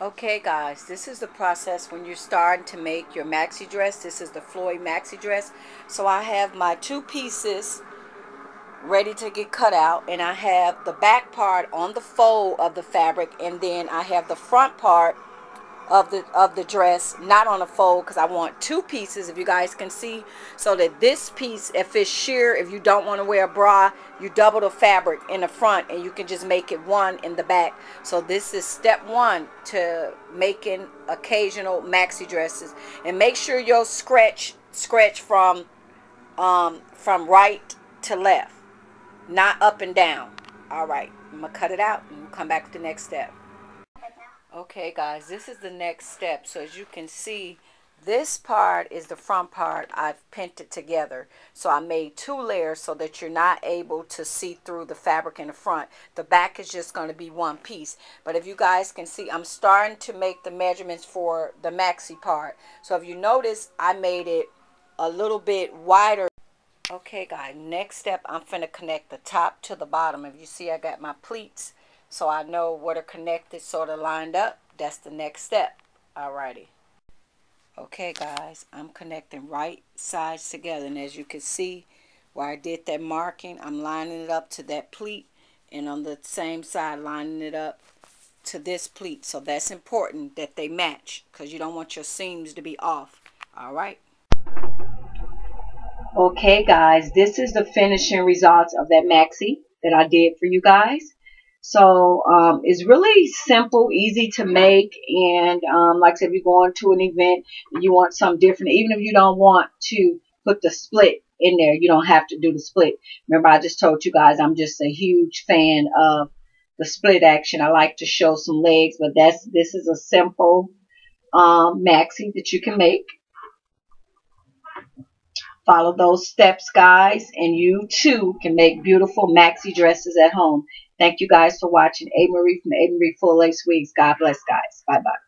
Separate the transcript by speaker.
Speaker 1: Okay guys, this is the process when you're starting to make your maxi dress. This is the Floyd maxi dress. So I have my two pieces ready to get cut out and I have the back part on the fold of the fabric and then I have the front part of the of the dress not on a fold because I want two pieces if you guys can see so that this piece if it's sheer if you don't want to wear a bra you double the fabric in the front and you can just make it one in the back. So this is step one to making occasional maxi dresses. And make sure your scratch scratch from um, from right to left not up and down. All right I'm gonna cut it out and we'll come back to the next step Okay guys, this is the next step. So as you can see, this part is the front part. I've pinned it together. So I made two layers so that you're not able to see through the fabric in the front. The back is just going to be one piece. But if you guys can see, I'm starting to make the measurements for the maxi part. So if you notice, I made it a little bit wider. Okay guys, next step, I'm going to connect the top to the bottom. If you see, I got my pleats so I know what are connected sort of lined up. That's the next step. Alrighty. Okay guys, I'm connecting right sides together and as you can see where I did that marking, I'm lining it up to that pleat and on the same side lining it up to this pleat. So that's important that they match because you don't want your seams to be off. Alright. Okay guys, this is the finishing results of that maxi that I did for you guys. So um, it's really simple, easy to make, and um, like I said, if you're going to an event and you want something different, even if you don't want to put the split in there, you don't have to do the split. Remember, I just told you guys I'm just a huge fan of the split action. I like to show some legs, but that's this is a simple um, maxi that you can make. Follow those steps, guys, and you too can make beautiful maxi dresses at home. Thank you guys for watching. Amarie from Amarie Full Lace Wigs. God bless, guys. Bye bye.